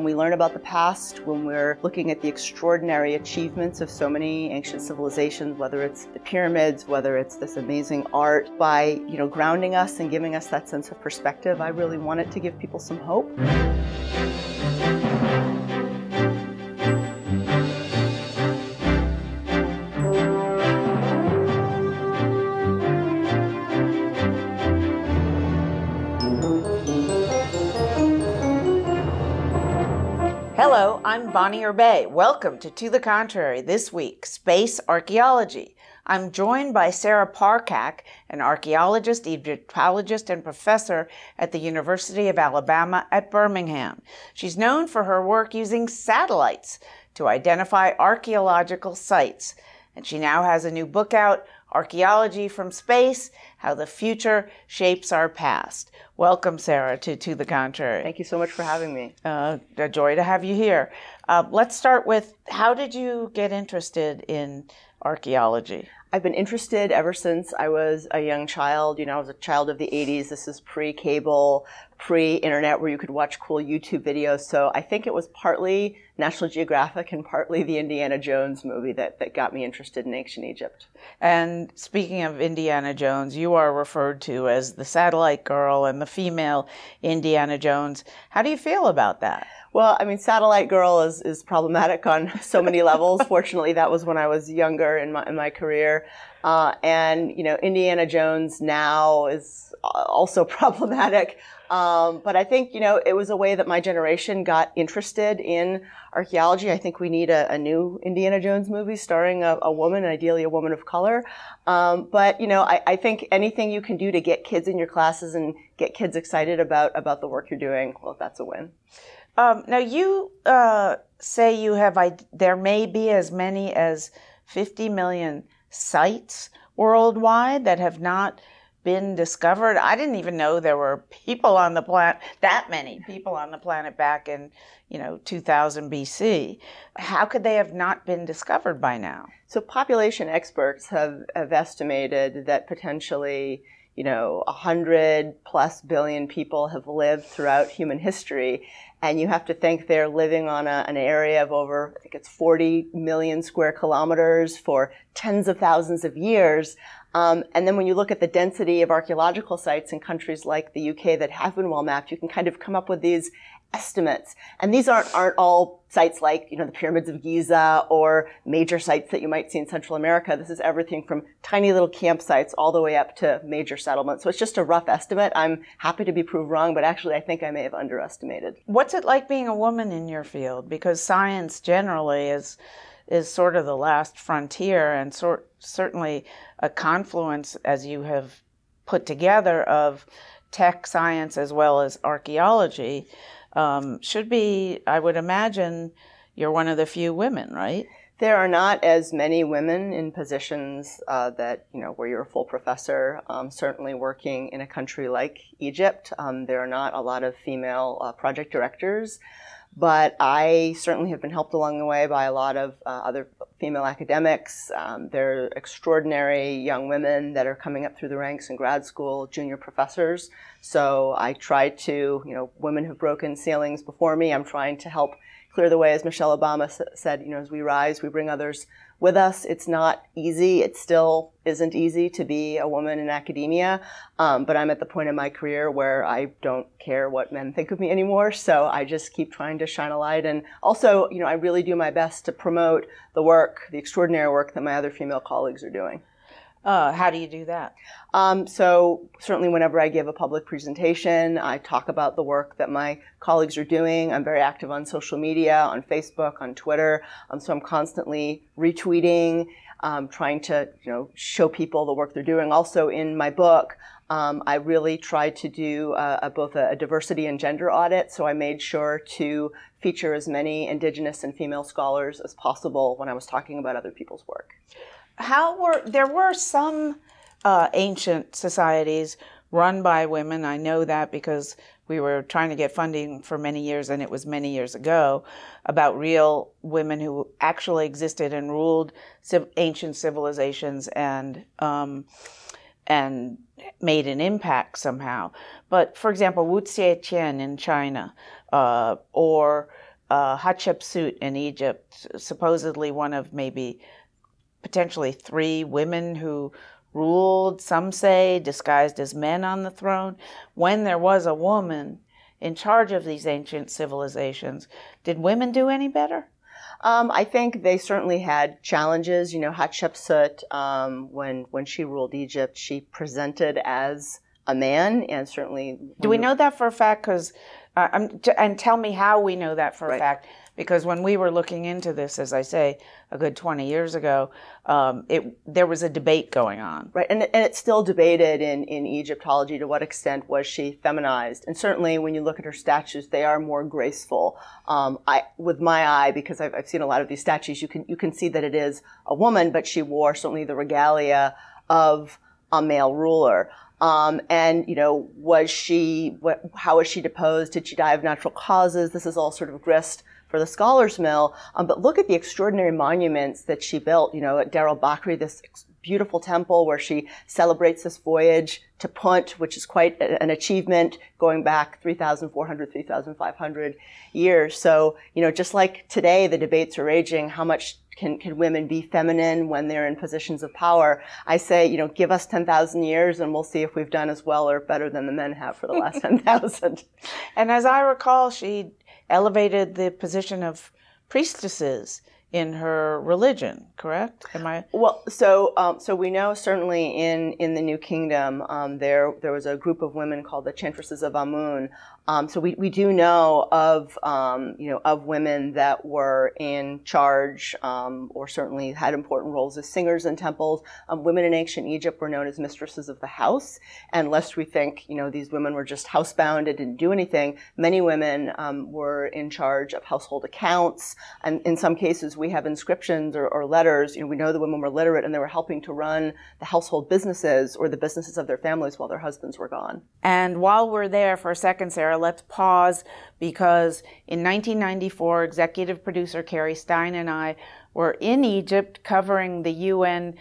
when we learn about the past, when we're looking at the extraordinary achievements of so many ancient civilizations, whether it's the pyramids, whether it's this amazing art, by you know grounding us and giving us that sense of perspective, I really wanted to give people some hope. I'm Bonnie Erbe. Welcome to To the Contrary, this week, Space Archaeology. I'm joined by Sarah Parcak, an archaeologist, Egyptologist, and professor at the University of Alabama at Birmingham. She's known for her work using satellites to identify archaeological sites. And she now has a new book out, Archaeology from Space How the Future Shapes Our Past. Welcome, Sarah, to To the Contrary. Thank you so much for having me. Uh, a joy to have you here. Uh, let's start with how did you get interested in archaeology? I've been interested ever since I was a young child. You know, I was a child of the 80s. This is pre cable, pre internet where you could watch cool YouTube videos. So I think it was partly National Geographic and partly the Indiana Jones movie that, that got me interested in ancient Egypt. And speaking of Indiana Jones, you are referred to as the satellite girl and the female Indiana Jones. How do you feel about that? Well, I mean, Satellite Girl is, is problematic on so many levels. Fortunately, that was when I was younger in my, in my career. Uh, and, you know, Indiana Jones now is also problematic. Um, but I think, you know, it was a way that my generation got interested in archaeology. I think we need a, a new Indiana Jones movie starring a, a, woman, ideally a woman of color. Um, but, you know, I, I, think anything you can do to get kids in your classes and get kids excited about, about the work you're doing, well, that's a win. Um, now you uh, say you have there may be as many as 50 million sites worldwide that have not been discovered. I didn't even know there were people on the planet that many people on the planet back in you know 2000 BC. How could they have not been discovered by now? So population experts have, have estimated that potentially you know, 100 plus billion people have lived throughout human history. And you have to think they're living on a, an area of over, I think it's 40 million square kilometers for tens of thousands of years. Um, and then when you look at the density of archaeological sites in countries like the UK that have been well mapped, you can kind of come up with these estimates. And these aren't, aren't all sites like, you know, the pyramids of Giza or major sites that you might see in Central America. This is everything from tiny little campsites all the way up to major settlements. So it's just a rough estimate. I'm happy to be proved wrong, but actually I think I may have underestimated. What's it like being a woman in your field? Because science generally is is sort of the last frontier and sort certainly a confluence as you have put together of tech science as well as archaeology um, should be, I would imagine, you're one of the few women, right? There are not as many women in positions uh, that, you know, where you're a full professor. Um, certainly working in a country like Egypt, um, there are not a lot of female uh, project directors. But I certainly have been helped along the way by a lot of uh, other female academics. Um, there are extraordinary young women that are coming up through the ranks in grad school, junior professors. So I try to, you know, women have broken ceilings before me. I'm trying to help clear the way, as Michelle Obama said, you know, as we rise, we bring others with us. It's not easy. It still isn't easy to be a woman in academia. Um, but I'm at the point in my career where I don't care what men think of me anymore. So I just keep trying to shine a light. And also, you know, I really do my best to promote the work, the extraordinary work that my other female colleagues are doing. Uh, how do you do that? Um, so certainly whenever I give a public presentation, I talk about the work that my colleagues are doing. I'm very active on social media, on Facebook, on Twitter. Um, so I'm constantly retweeting, um, trying to you know show people the work they're doing. Also in my book, um, I really tried to do uh, a, both a, a, diversity and gender audit, so I made sure to feature as many Indigenous and female scholars as possible when I was talking about other people's work how were there were some uh, ancient societies run by women. I know that because we were trying to get funding for many years, and it was many years ago, about real women who actually existed and ruled ancient civilizations and um, and made an impact somehow. But for example, Wu Zetian in China, uh, or uh, Hatshepsut in Egypt, supposedly one of maybe potentially three women who ruled, some say, disguised as men on the throne. When there was a woman in charge of these ancient civilizations, did women do any better? Um, I think they certainly had challenges. You know, Hatshepsut, um, when when she ruled Egypt, she presented as a man, and certainly. Do we know that for a fact? Because, uh, and tell me how we know that for right. a fact because when we were looking into this, as I say, a good 20 years ago, um, it, there was a debate going on. Right, and, and it's still debated in, in Egyptology to what extent was she feminized. And certainly when you look at her statues, they are more graceful. Um, I, with my eye, because I've, I've seen a lot of these statues, you can, you can see that it is a woman, but she wore certainly the regalia of a male ruler. Um, and you know, was she? What, how was she deposed? Did she die of natural causes? This is all sort of grist for the Scholars Mill. Um, but look at the extraordinary monuments that she built. You know, at Deir el-Bahri, this beautiful temple where she celebrates this voyage to Punt, which is quite an achievement going back 3,400, 3,500 years. So, you know, just like today, the debates are raging. How much can, can women be feminine when they're in positions of power? I say, you know, give us 10,000 years and we'll see if we've done as well or better than the men have for the last 10,000. And as I recall, she elevated the position of priestesses in her religion, correct? Am I well? So, um, so we know certainly in in the New Kingdom um, there there was a group of women called the Chantresses of Amun um, so we, we do know of um, you know of women that were in charge um, or certainly had important roles as singers in temples. Um, women in ancient Egypt were known as mistresses of the house, and lest we think you know these women were just housebound and didn't do anything, many women were in charge of household accounts, and in some cases we have inscriptions or, or letters. You know we know the women were literate and they were helping to run the household businesses or the businesses of their families while their husbands were gone. And while we're there for a second, Sarah let's pause because in 1994, executive producer Carrie Stein and I were in Egypt covering the UN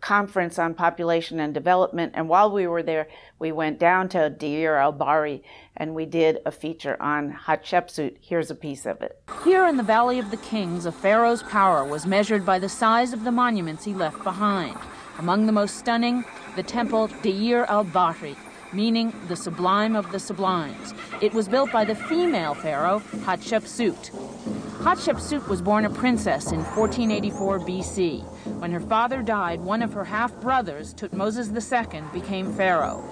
conference on population and development. And while we were there, we went down to Deir el-Bahri and we did a feature on Hatshepsut. Here's a piece of it. Here in the Valley of the Kings, a pharaoh's power was measured by the size of the monuments he left behind. Among the most stunning, the temple Deir el-Bahri, meaning the sublime of the sublimes. It was built by the female pharaoh Hatshepsut. Hatshepsut was born a princess in 1484 BC. When her father died, one of her half-brothers, Tutmosis II, became pharaoh.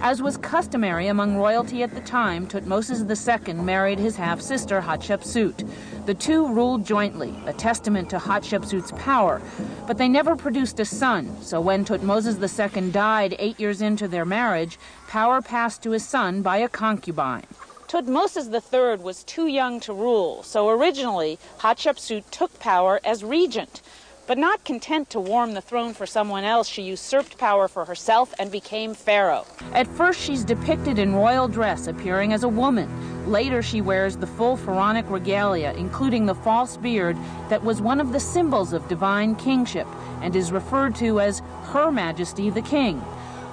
As was customary among royalty at the time, Tutmosis II married his half-sister Hatshepsut. The two ruled jointly, a testament to Hatshepsut's power, but they never produced a son, so when Tutmosis II died eight years into their marriage, power passed to his son by a concubine. Tutmosis III was too young to rule, so originally Hatshepsut took power as regent. But not content to warm the throne for someone else, she usurped power for herself and became pharaoh. At first, she's depicted in royal dress, appearing as a woman. Later, she wears the full pharaonic regalia, including the false beard that was one of the symbols of divine kingship and is referred to as Her Majesty the King.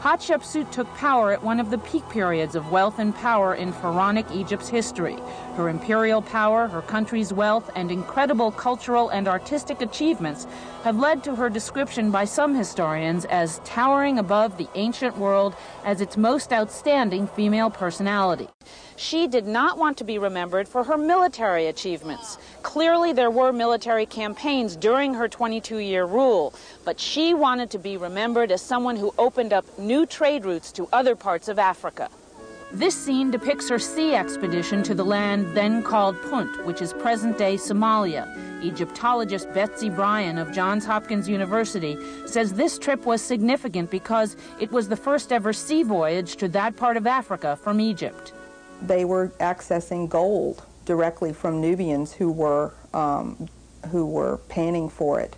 Hatshepsut took power at one of the peak periods of wealth and power in pharaonic Egypt's history. Her imperial power, her country's wealth, and incredible cultural and artistic achievements have led to her description by some historians as towering above the ancient world as its most outstanding female personality. She did not want to be remembered for her military achievements. Clearly, there were military campaigns during her 22 year rule, but she wanted to be remembered as someone who opened up new trade routes to other parts of Africa. This scene depicts her sea expedition to the land then called Punt, which is present day Somalia. Egyptologist Betsy Bryan of Johns Hopkins University says this trip was significant because it was the first ever sea voyage to that part of Africa from Egypt they were accessing gold directly from Nubians who were um, who were panning for it,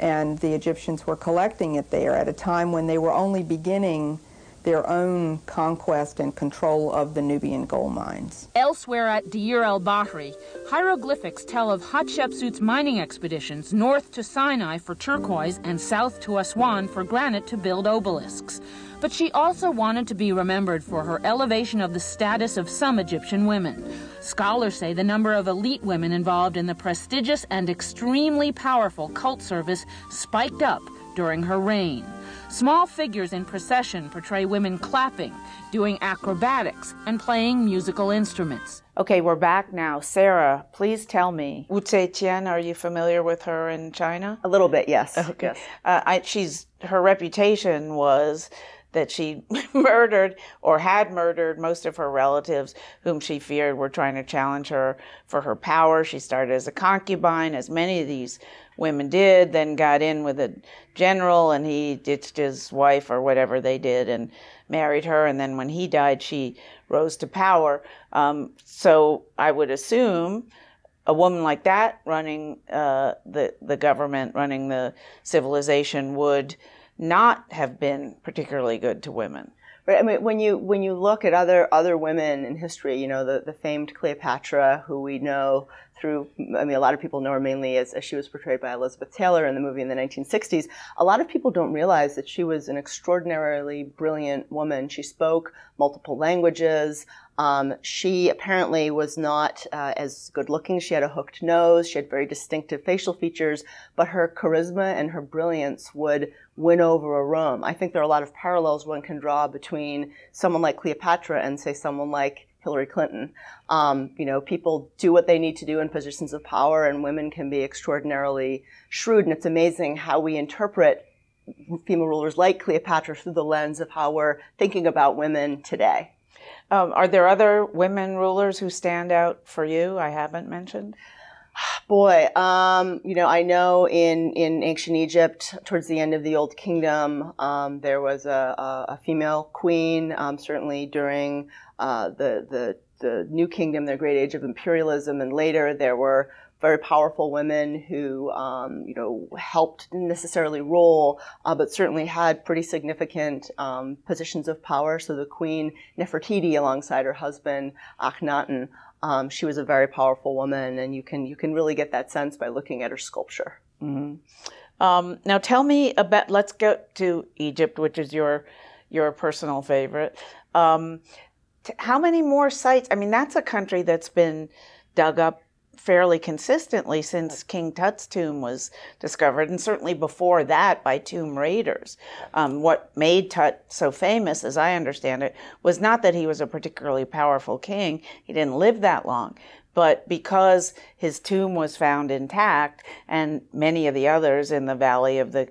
and the Egyptians were collecting it there at a time when they were only beginning their own conquest and control of the Nubian gold mines. Elsewhere at Deir el Bahri, hieroglyphics tell of Hatshepsut's mining expeditions north to Sinai for turquoise and south to Aswan for granite to build obelisks. But she also wanted to be remembered for her elevation of the status of some Egyptian women. Scholars say the number of elite women involved in the prestigious and extremely powerful cult service spiked up during her reign. Small figures in procession portray women clapping, doing acrobatics, and playing musical instruments. Okay, we're back now. Sarah, please tell me, Wu Zetian, are you familiar with her in China? A little bit, yes. Okay. Yes. Uh, I, she's her reputation was that she murdered or had murdered most of her relatives whom she feared were trying to challenge her for her power. She started as a concubine, as many of these women did, then got in with a general and he ditched his wife or whatever they did and married her. And then when he died, she rose to power. Um, so I would assume a woman like that running uh, the the government, running the civilization, would not have been particularly good to women. Right. I mean, when you when you look at other other women in history, you know the, the famed Cleopatra, who we know through. I mean, a lot of people know her mainly as, as she was portrayed by Elizabeth Taylor in the movie in the 1960s. A lot of people don't realize that she was an extraordinarily brilliant woman. She spoke multiple languages. Um, she apparently was not uh, as good looking. She had a hooked nose. She had very distinctive facial features, but her charisma and her brilliance would win over a room. I think there are a lot of parallels one can draw between someone like Cleopatra and, say, someone like Hillary Clinton. Um, you know, people do what they need to do in positions of power, and women can be extraordinarily shrewd. And it's amazing how we interpret female rulers like Cleopatra through the lens of how we're thinking about women today. Um, are there other women rulers who stand out for you? I haven't mentioned. Boy, um, you know, I know in, in ancient Egypt, towards the end of the Old Kingdom, um, there was a, a, a female queen. Um, certainly during uh, the, the the New Kingdom, the Great Age of Imperialism, and later there were very powerful women who, um, you know, helped necessarily rule, uh, but certainly had pretty significant um, positions of power. So the Queen Nefertiti, alongside her husband Akhenaten, um, she was a very powerful woman, and you can you can really get that sense by looking at her sculpture. Mm-hmm. Um, now, tell me about. Let's go to Egypt, which is your your personal favorite. Um, how many more sites? I mean, that's a country that's been dug up fairly consistently since King Tut's tomb was discovered, and certainly before that by tomb raiders. Um, what made Tut so famous, as I understand it, was not that he was a particularly powerful king, he didn't live that long, but because his tomb was found intact, and many of the others in the Valley of the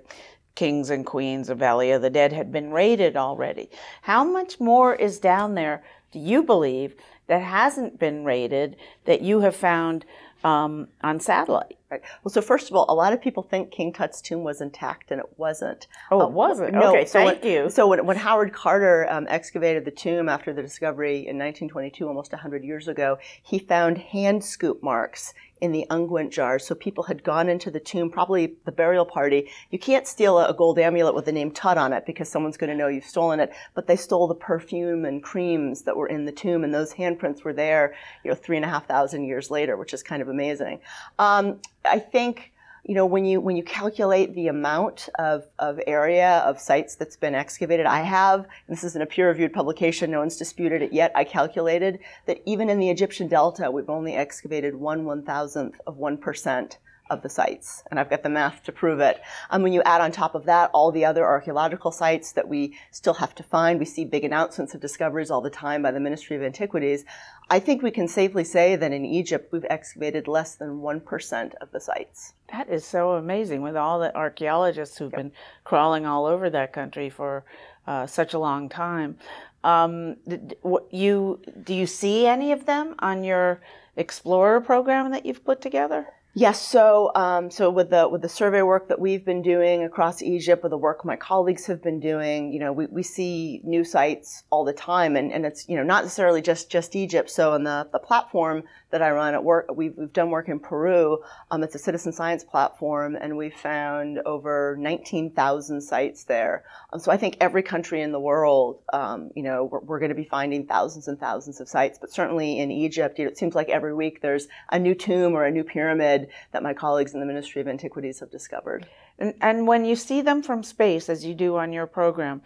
Kings and Queens of Valley of the Dead had been raided already. How much more is down there, do you believe, that hasn't been rated that you have found um, on satellite. Right. Well, so first of all, a lot of people think King Tut's tomb was intact, and it wasn't. Oh, it wasn't. No, okay, so thank when, you. So when, when Howard Carter um, excavated the tomb after the discovery in 1922, almost 100 years ago, he found hand scoop marks in the unguent jars. So people had gone into the tomb, probably the burial party. You can't steal a, gold amulet with the name Tut on it because someone's going to know you've stolen it. But they stole the perfume and creams that were in the tomb, and those handprints were there, you know, three and a half thousand years later, which is kind of amazing. Um, I think you know, when you when you calculate the amount of, of area of sites that's been excavated, I have, this isn't a peer-reviewed publication, no one's disputed it yet, I calculated that even in the Egyptian Delta, we've only excavated one one-thousandth of one percent of the sites, and I've got the math to prove it. And when you add on top of that all the other archaeological sites that we still have to find, we see big announcements of discoveries all the time by the Ministry of Antiquities. I think we can safely say that in Egypt we've excavated less than 1% of the sites. That is so amazing with all the archaeologists who've yep. been crawling all over that country for uh, such a long time. Um, you do you see any of them on your explorer program that you've put together? Yes, so um, so with the with the survey work that we've been doing across Egypt, with the work my colleagues have been doing, you know, we, we see new sites all the time, and, and it's you know not necessarily just just Egypt. So on the the platform that I run at work, we've, we've done work in Peru. Um, it's a citizen science platform, and we found over 19,000 sites there. Um, so I think every country in the world, um, you know, we're, we're going to be finding thousands and thousands of sites. But certainly in Egypt, it seems like every week there's a new tomb or a new pyramid that my colleagues in the Ministry of Antiquities have discovered. And, and when you see them from space, as you do on your program,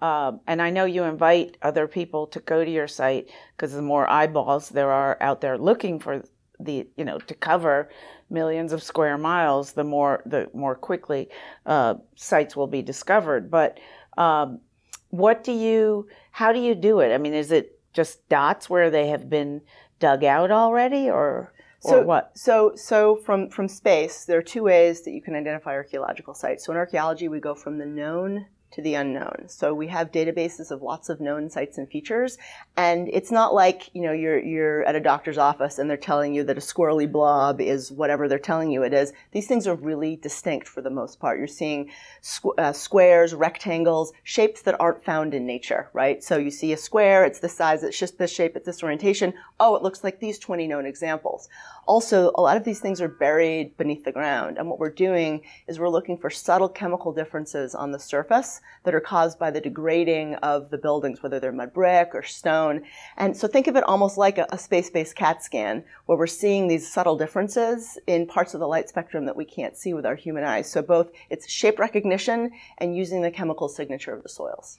uh, and I know you invite other people to go to your site because the more eyeballs there are out there looking for the, you know, to cover millions of square miles, the more the more quickly uh, sites will be discovered. But um, what do you? How do you do it? I mean, is it just dots where they have been dug out already, or so, or what? So, so from, from space, there are two ways that you can identify archaeological sites. So in archaeology, we go from the known to the unknown. So we have databases of lots of known sites and features, and it's not like you know you're you're at a doctor's office and they're telling you that a squirrely blob is whatever they're telling you it is. These things are really distinct for the most part. You're seeing squ- uh, squares, rectangles, shapes that aren't found in nature, right? So you see a square, it's this size, it's just this shape, it's this orientation. Oh, it looks like these 20 known examples. Also, a lot of these things are buried beneath the ground, and what we're doing is we're looking for subtle chemical differences on the surface that are caused by the degrading of the buildings, whether they're mud brick or stone. And so think of it almost like a, a space-based CAT scan, where we're seeing these subtle differences in parts of the light spectrum that we can't see with our human eyes. So both it's shape recognition and using the chemical signature of the soils.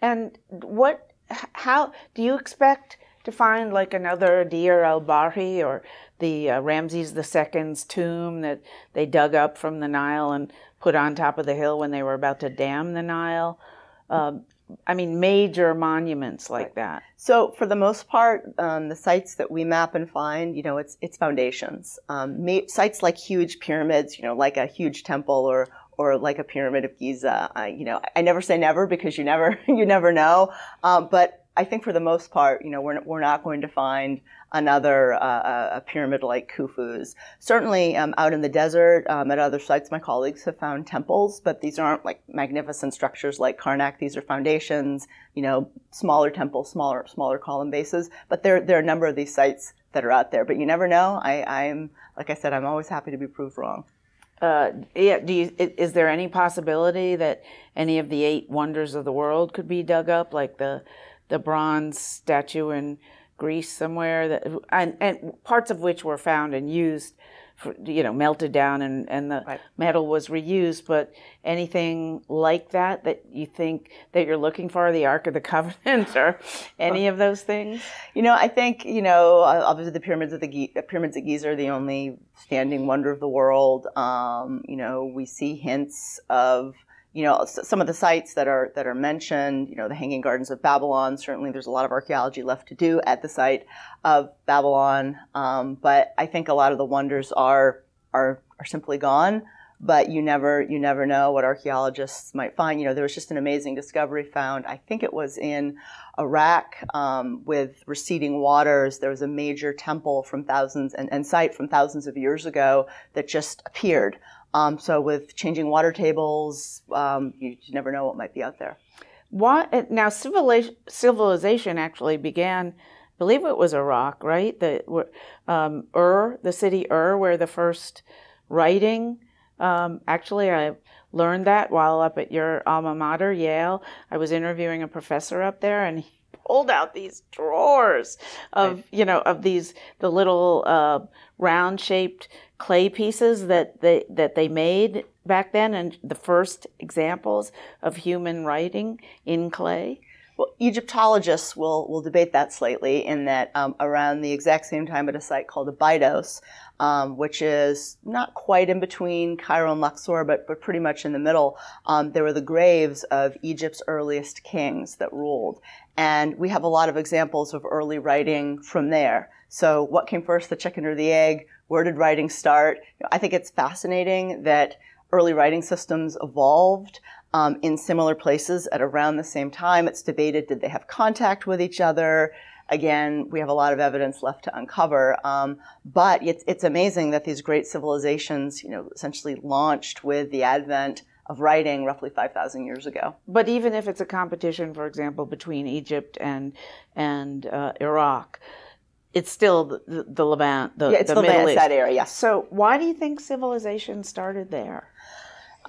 And what, how do you expect to find like another Deir el Bahri or the uh, Ramses II's tomb that they dug up from the Nile and put on top of the hill when they were about to dam the Nile. Um, I mean, major monuments like right. that. So, for the most part, um, the sites that we map and find, you know, it's it's foundations. Um, sites like huge pyramids, you know, like a huge temple or or like a pyramid of Giza. I, you know, I never say never because you never you never know. Um, but I think for the most part, you know, we're, we're not going to find another uh, a pyramid like Khufu's. Certainly um, out in the desert, um, at other sites, my colleagues have found temples, but these aren't like magnificent structures like Karnak. These are foundations, you know, smaller temples, smaller smaller column bases. But there, there are a number of these sites that are out there. But you never know. I, I'm, like I said, I'm always happy to be proved wrong. Uh, yeah, do you, is there any possibility that any of the eight wonders of the world could be dug up, like the the bronze statue in Greece somewhere that and, and parts of which were found and used for, you know melted down and, and the right. metal was reused. But anything like that that you think that you're looking for the ark of the covenant or any of those things? You know i think you know obviously the pyramids of the pyramids at giza are the only standing wonder of the world. Um, you know we see hints of you know, some of the sites that are that are mentioned, you know, the Hanging Gardens of Babylon. Certainly, there's a lot of archaeology left to do at the site of Babylon, um, but I think a lot of the wonders are are are simply gone. But you never you never know what archaeologists might find. You know, there was just an amazing discovery found. I think it was in Iraq um, with receding waters. There was a major temple from thousands and, and site from thousands of years ago that just appeared. Um, so with changing water tables, um, you, you, never know what might be out there. What now? Civilization, civilization actually began. I believe it was Iraq, right? The um, Ur, the city Ur, where the first writing. Um, actually, I learned that while up at your alma mater, Yale. I was interviewing a professor up there, and he pulled out these drawers of right. you know of these the little uh, round shaped clay pieces that they that they made back then and the first examples of human writing in clay? Well, Egyptologists will, will debate that slightly in that um, around the exact same time at a site called Abydos, um, which is not quite in between Cairo and Luxor, but, but pretty much in the middle, um, there were the graves of Egypt's earliest kings that ruled. And we have a lot of examples of early writing from there. So what came first, the chicken or the egg? Where did writing start? I think it's fascinating that early writing systems evolved um, in similar places at around the same time. It's debated did they have contact with each other? again, we have a lot of evidence left to uncover. Um, but it's, it's amazing that these great civilizations, you know, essentially launched with the advent of writing roughly 5,000 years ago. But even if it's a competition, for example, between Egypt and and uh, Iraq, it's still the, the Levant, the, yeah, it's the Levant, Middle East. that area. So why do you think civilization started there?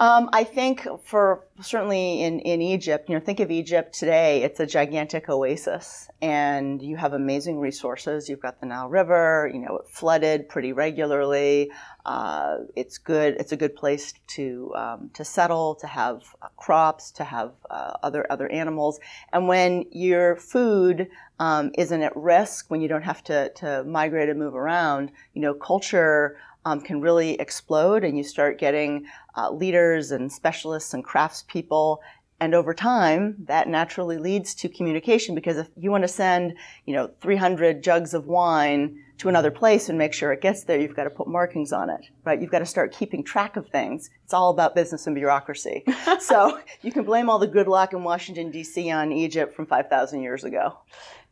Um, I think for certainly in, in Egypt, you know, think of Egypt today, it's a gigantic oasis and you have amazing resources. You've got the Nile River, you know, it flooded pretty regularly. Uh, it's good, it's a good place to, um, to settle, to have uh, crops, to have uh, other, other animals. And when your food um, isn't at risk, when you don't have to, to migrate and move around, you know, culture um, can really explode and you start getting uh, leaders and specialists and craftspeople. And over time that naturally leads to communication because if you want to send you know 300 jugs of wine to another place and make sure it gets there you've got to put markings on it right? You've got to start keeping track of things. It's all about business and bureaucracy. So you can blame all the good luck in washington d.c on egypt from 5000 years ago.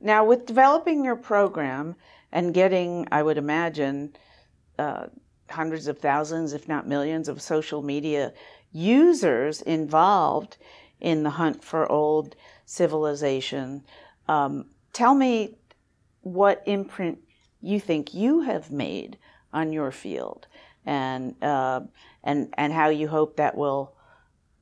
Now with developing your program and getting i would imagine uh, hundreds of thousands, if not millions, of social media users involved in the hunt for old civilization. Um, tell me what imprint you think you have made on your field, and uh, and and how you hope that will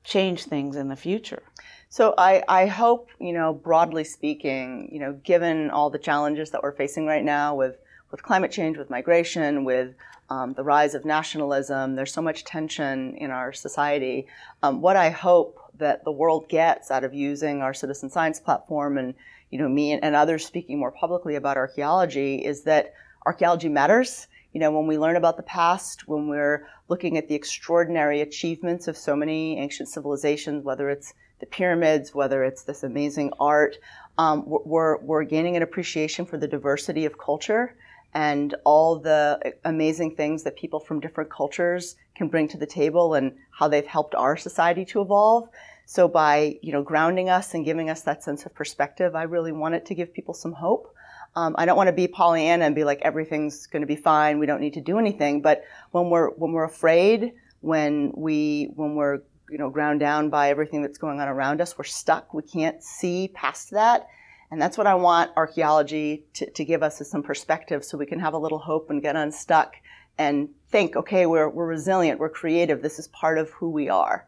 change things in the future. So I, I hope, you know, broadly speaking, you know, given all the challenges that we're facing right now with with climate change, with migration, with um, the rise of nationalism. There's so much tension in our society. Um, what I hope that the world gets out of using our citizen science platform and you know me and, and others speaking more publicly about archaeology is that archaeology matters. You know, when we learn about the past, when we're looking at the extraordinary achievements of so many ancient civilizations, whether it's the pyramids, whether it's this amazing art, um, we're, we're gaining an appreciation for the diversity of culture and all the amazing things that people from different cultures can bring to the table and how they've helped our society to evolve. So by, you know, grounding us and giving us that sense of perspective, I really wanted to give people some hope. Um, I don't want to be Pollyanna and be like everything's going to be fine. We don't need to do anything. But when we're when we're afraid, when we when we're you know ground down by everything that's going on around us, we're stuck. We can't see past that. And that's what I want archaeology to, to give us is some perspective so we can have a little hope and get unstuck and think, okay, we're, we're resilient, we're creative, this is part of who we are.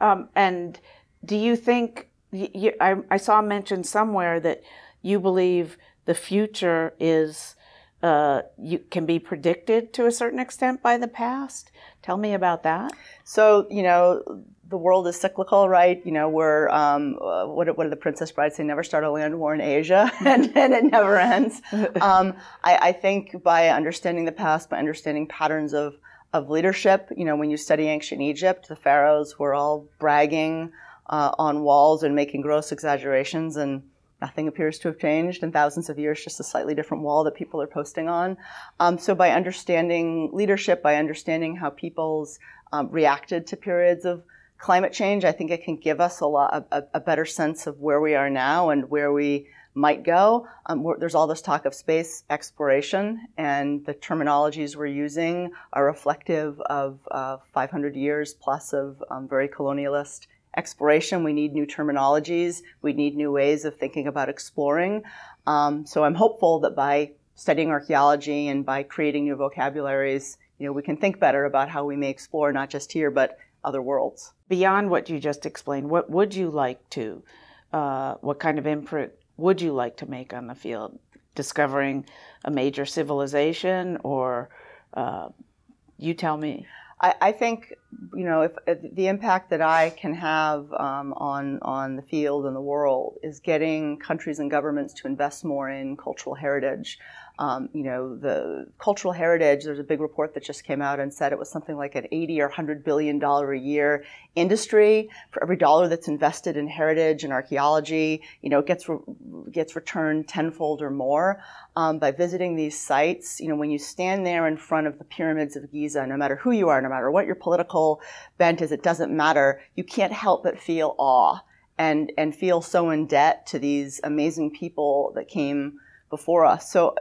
Um, and do you think, you, I, I, saw mentioned somewhere that you believe the future is, uh, you can be predicted to a certain extent by the past? Tell me about that. So, you know, the world is cyclical, right? You know, we're um, uh, what, what did the Princess Bride say? Never start a land war in Asia, and, and it never ends. Um, I, I, think by understanding the past, by understanding patterns of of leadership, you know, when you study ancient Egypt, the pharaohs were all bragging uh, on walls and making gross exaggerations, and nothing appears to have changed in thousands of years. Just a slightly different wall that people are posting on. Um, so by understanding leadership, by understanding how people's um, reacted to periods of climate change, I think it can give us a lot a, a better sense of where we are now and where we might go. Um, there's all this talk of space exploration, and the terminologies we're using are reflective of uh, 500 years plus of um, very colonialist exploration. We need new terminologies. We need new ways of thinking about exploring. Um, so I'm hopeful that by studying archaeology and by creating new vocabularies, you know, we can think better about how we may explore not just here, but other worlds. Beyond what you just explained, what would you like to, uh, what kind of imprint would you like to make on the field? Discovering a major civilization, or uh, you tell me. I, I, think you know if, if, the impact that I can have um, on on the field and the world is getting countries and governments to invest more in cultural heritage. Um, you know, the cultural heritage, there's a big report that just came out and said it was something like an 80 or 100 billion dollar a year industry. For every dollar that's invested in heritage and archaeology, you know, it gets, re- gets returned tenfold or more. Um, by visiting these sites, you know, when you stand there in front of the pyramids of Giza, no matter who you are, no matter what your political bent is, it doesn't matter. You can't help but feel awe and, and feel so in debt to these amazing people that came before us. So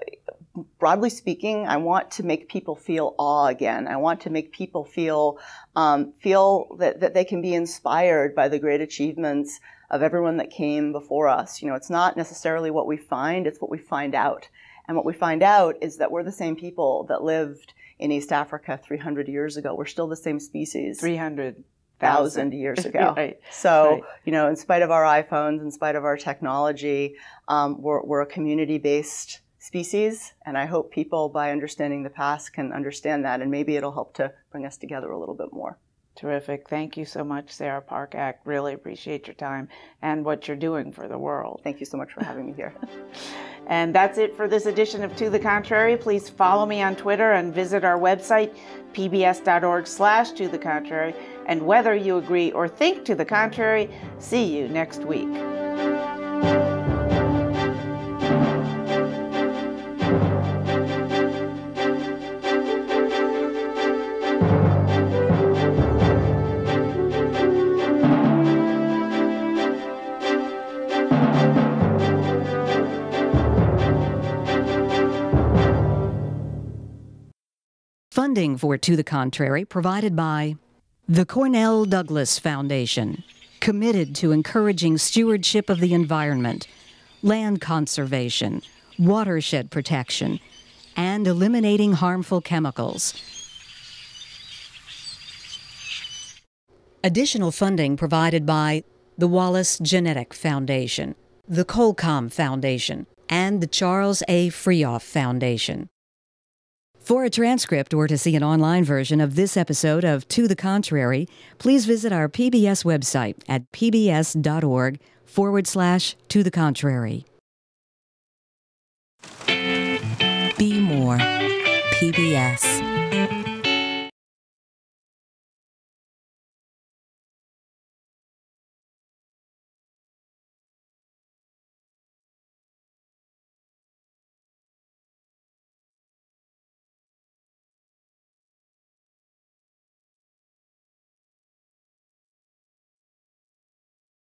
broadly speaking, I want to make people feel awe again. I want to make people feel um, feel that, that they can be inspired by the great achievements of everyone that came before us. You know, it's not necessarily what we find; it's what we find out. And what we find out is that we're the same people that lived in East Africa 300 years ago. We're still the same species. 300 thousand years ago. right. So, right. you know, in spite of our iPhones, in spite of our technology, um, we're, we're a community-based species, and I hope people, by understanding the past, can understand that, and maybe it'll help to bring us together a little bit more. Terrific. Thank you so much, Sarah Parcak. Really appreciate your time and what you're doing for the world. Thank you so much for having me here. and that's it for this edition of To the Contrary. Please follow me on Twitter and visit our website, pbs.org slash to the contrary. And whether you agree or think to the contrary, see you next week. For To the Contrary provided by the Cornell Douglas Foundation, committed to encouraging stewardship of the environment, land conservation, watershed protection, and eliminating harmful chemicals. Additional funding provided by the Wallace Genetic Foundation, the Colcom Foundation, and the Charles A. Frueauff Foundation. For a transcript or to see an online version of this episode of To the Contrary, please visit our PBS website at pbs.org forward slash To the Contrary. Be more. PBS.